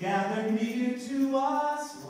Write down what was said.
gather near to us once more.